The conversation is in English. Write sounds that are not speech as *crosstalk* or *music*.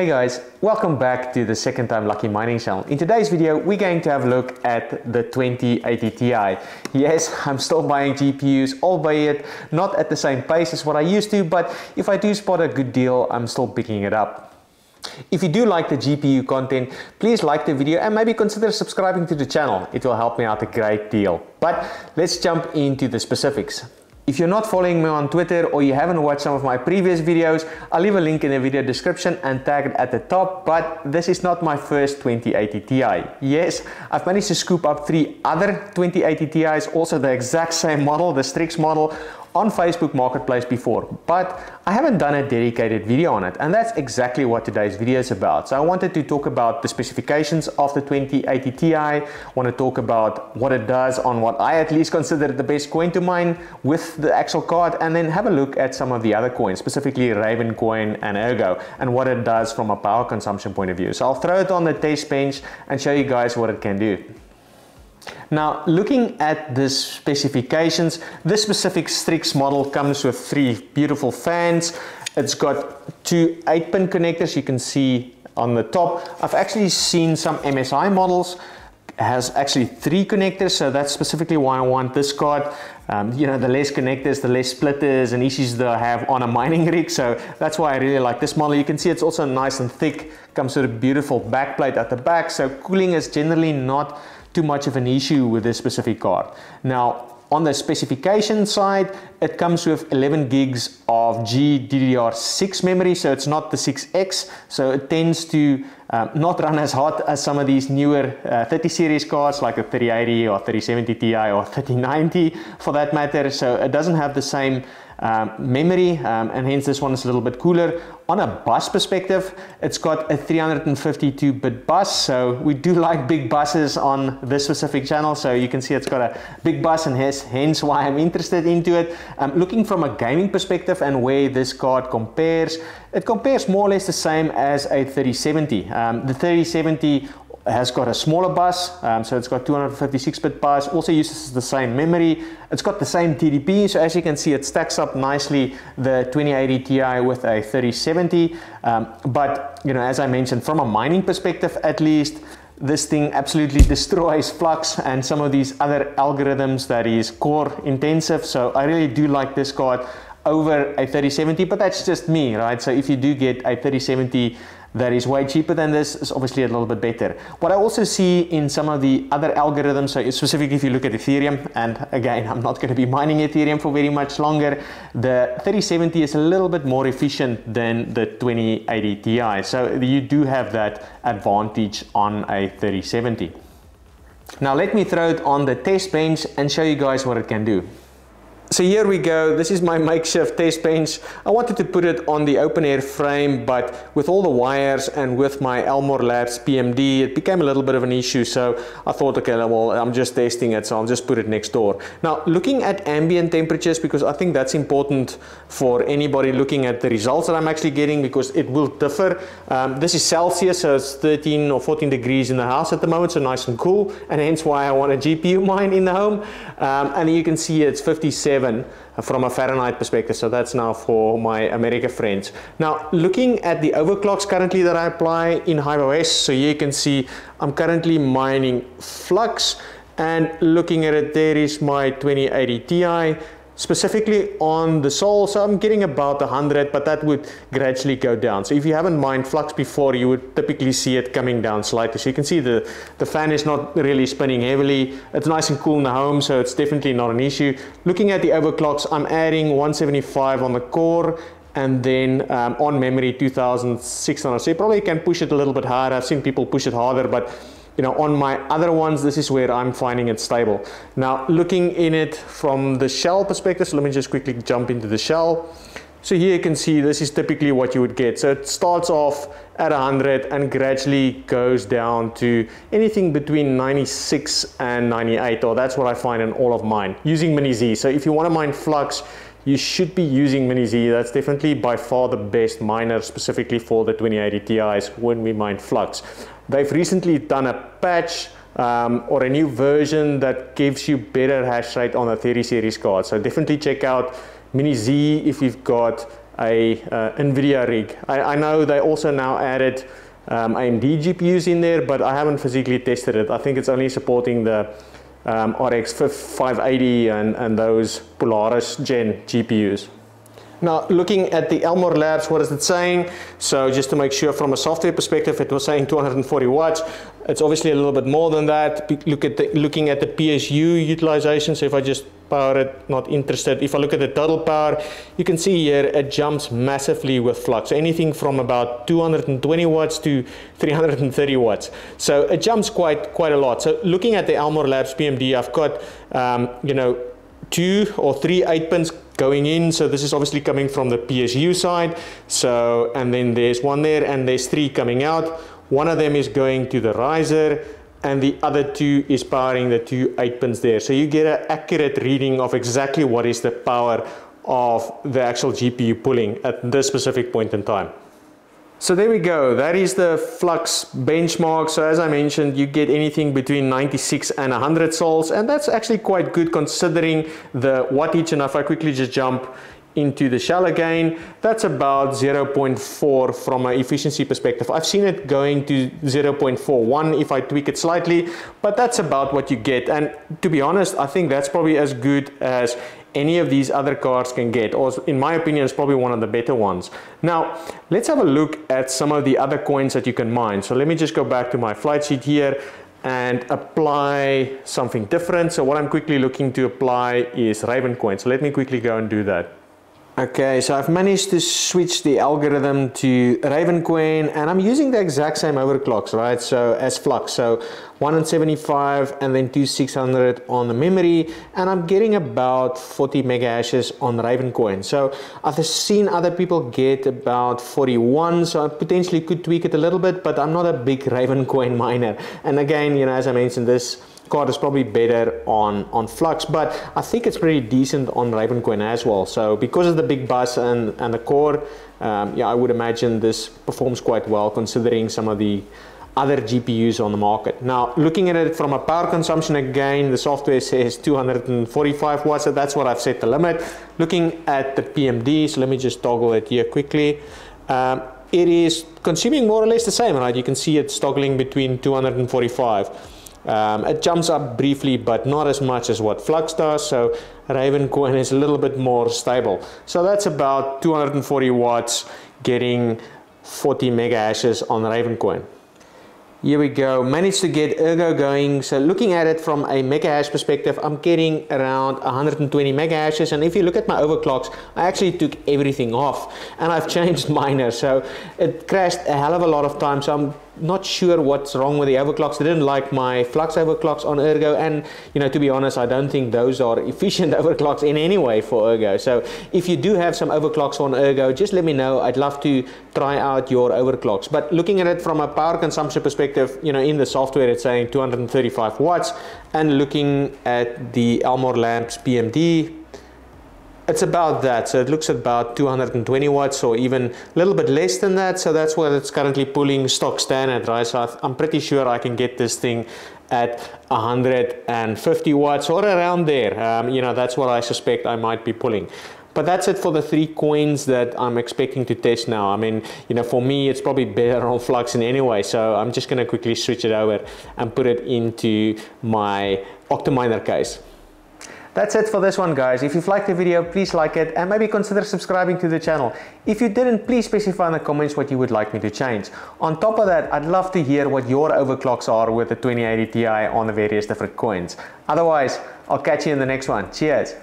Hey guys, welcome back to the second time Lucky Mining channel. In today's video, we're going to have a look at the 2080 Ti. Yes, *laughs* I'm still buying GPUs, albeit not at the same pace as what I used to, but if I do spot a good deal, I'm still picking it up. If you do like the GPU content, please like the video and maybe consider subscribing to the channel. It will help me out a great deal. But let's jump into the specifics. If you're not following me on Twitter or you haven't watched some of my previous videos, I'll leave a link in the video description and tag it at the top, but this is not my first 2080 Ti. Yes, I've managed to scoop up three other 2080 Ti's, also the exact same model, the Strix model, on Facebook Marketplace before, but I haven't done a dedicated video on it, and that's exactly what today's video is about. So I wanted to talk about the specifications of the 2080 Ti, I want to talk about what it does on what I at least consider the best coin to mine with the actual card, and then have a look at some of the other coins, specifically Ravencoin and Ergo, and what it does from a power consumption point of view. So I'll throw it on the test bench and show you guys what it can do. Now, looking at the specifications, this specific Strix model comes with three beautiful fans. It's got two 8-pin connectors you can see on the top. I've actually seen some MSI models has actually three connectors, so that's specifically why I want this card. Um, you know, the less connectors, the less splitters and issues that I have on a mining rig, so that's why I really like this model. You can see it's also nice and thick, comes with a beautiful backplate at the back, so cooling is generally not too much of an issue with this specific card. Now, on the specification side, it comes with 11 gigs of GDDR6 memory, so it's not the 6X, so it tends to um, not run as hot as some of these newer uh, 30 series cards like the 3080 or 3070 Ti or 3090 for that matter, so it doesn't have the same um, memory um, and hence this one is a little bit cooler. On a bus perspective, it's got a 352-bit bus, so we do *laughs* like big buses on this specific channel, so you can see it's got a big bus and hence, hence why I'm interested into it. Um, looking from a gaming perspective and where this card compares, it compares more or less the same as a 3070. Um, the 3070 has got a smaller bus, um, so it's got 256-bit bus, also uses the same memory. It's got the same TDP, so as you can see, it stacks up nicely the 2080 Ti with a 3070. Um, but, you know, as I mentioned, from a mining perspective at least, this thing absolutely *laughs* destroys Flux and some of these other algorithms that is core intensive. So I really do like this card over a 3070, but that's just me, right? So if you do get a 3070 that is way cheaper than this is obviously a little bit better. What I also see in some of the other algorithms, so specifically if you look at Ethereum, and again, I'm not going to be mining Ethereum for very much longer, the 3070 is a little bit more efficient than the 2080 Ti. So you do have that advantage on a 3070. Now let me throw it on the test bench and show you guys what it can do. So here we go. This is my *laughs* makeshift test bench. I wanted to put it on the open air frame, but with all the wires and with my Elmor Labs PMD, it became a little bit of an issue. So I thought, okay, well, I'm just testing it, so I'll just put it next door. Now, looking at ambient temperatures, because I think that's important for anybody looking at the results that I'm actually getting, because it will differ. Um, this is Celsius, so it's 13 or 14 degrees in the house at the moment, so nice and cool, and hence why I want a GPU *laughs* mine in the home. Um, and you can see it's 57 from a Fahrenheit perspective. So that's now for my America friends. Now, looking at the overclocks currently that I apply in HiveOS, so you can see I'm currently mining Flux and looking at it, there is my 2080 Ti specifically on the sole. So I'm getting about 100, but that would gradually go down. So if you haven't mined flux before, you would typically see it coming down slightly. So you can see the, the fan is not really spinning heavily. It's nice and cool in the home, so it's definitely not an issue. Looking at the overclocks, I'm adding 175 on the core and then um, on memory 2600. So you probably can push it a little bit harder. I've seen people push it harder, but you know, on my other ones, this is where I'm finding it stable. Now, looking in it from the shell perspective, so let me just quickly jump into the shell. So here you can see this is typically what you would get. So it starts off at 100 and gradually goes down to anything between 96 and 98, or that's what I find in all of mine, using Mini Z. So if you want to mine Flux, you should be using Mini Z. That's definitely by far the best miner specifically for the 2080 Ti's when we mine Flux. They've recently done a patch um, or a new version that gives you better hash rate on the 30 series card. So definitely check out Mini Z if you've got a uh, NVIDIA rig. I, I, know they also now added um, AMD GPUs in there, but I haven't physically tested it. I think it's only supporting the um, RX 580 and, and those Polaris Gen GPUs. Now, looking at the Elmor Labs, what is it saying? So just to make sure from a software perspective, it was saying 240 watts. It's obviously a little bit more than that. Look at the, looking at the PSU utilization. So if I just power it, not interested. If I look at the total power, you can see here it jumps massively with flux. So Anything from about 220 watts to 330 watts. So it jumps quite quite a lot. So looking at the Elmor Labs PMD, I've got um, you know two or three eight pins going in. So this is obviously coming from the PSU side. So, and then there's one there and there's three coming out. One of them is going to the riser and the other two is powering the two 8 pins there. So you get an accurate reading of exactly what is the power of the actual GPU pulling at this specific point in time. So there we go, that is the flux benchmark. So as I mentioned, you get anything between 96 and 100 sols, and that's actually quite good considering the wattage. And if I quickly just jump into the shell again, that's about 0.4 from an efficiency perspective. I've seen it going to 0.41 if I tweak it slightly, but that's about what you get. And to be honest, I think that's probably as good as any of these other cards can get, or in my opinion, it's probably one of the better ones. Now, let's have a look at some of the other coins that you can mine. So let me just go back to my flight sheet here and apply something different. So what I'm quickly looking to apply is Ravencoin. So let me quickly go and do that. Okay, so I've managed to switch the algorithm to Ravencoin and I'm using the exact same overclocks, right? So as Flux, so 175 and then 2600 on the memory and I'm getting about 40 mega hashes on Ravencoin. So I've seen other people get about 41, so I potentially could tweak it a little bit, but I'm not a big Ravencoin *laughs* miner. And again, you know, as I mentioned, this card is probably better on, on Flux, but I think it's pretty decent on Ravencoin as well. So because of the big bus and, and the core, um, yeah, I would imagine this performs quite well considering some of the other GPUs on the market. Now, looking at it from a power consumption again, the software says 245 watts, so that's what I've set the limit. Looking at the PMD, so let me just toggle it here quickly. Um, it is consuming more or less the same, right? You can see it's toggling between 245. Um, it jumps up briefly, but not as much as what Flux does. So Ravencoin is a little bit more stable. So that's about 240 watts getting 40 mega hashes on Ravencoin. Here we go, managed to get Ergo going. So looking at it from a mega hash perspective, I'm getting around 120 mega hashes. And if you look at my overclocks, I actually took everything off and I've *laughs* changed miner. So it crashed a hell of a lot of times. So I'm not sure what's wrong with the overclocks. I didn't like my flux overclocks on Ergo, and you know, to be honest, I don't think those are efficient *laughs* overclocks in any way for Ergo. So if you do have some overclocks on Ergo, just let me know. I'd love to try out your overclocks. But looking at it from a power consumption perspective, you know, in the software it's saying 235 watts, and looking at the Elmor Labs PMD, it's about that. So it looks about 220 watts or even a little bit less than that. So that's what it's currently pulling stock standard, right? So I'm pretty sure I can get this thing at 150 watts or around there. Um, you know, that's what I suspect I might be pulling. But that's it for the three coins that I'm expecting to test now. I mean, you know, for me, it's probably better *laughs* on Flux in any. So I'm just going to quickly switch it over and put it into my Octominer case. That's it for this one guys. If you've liked the video, please like it and maybe consider subscribing to the channel. If you didn't, please specify in the comments what you would like me to change. On top of that, I'd love to hear what your overclocks are with the 2080 Ti on the various different coins. Otherwise, I'll catch you in the next one. Cheers!